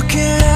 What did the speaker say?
looking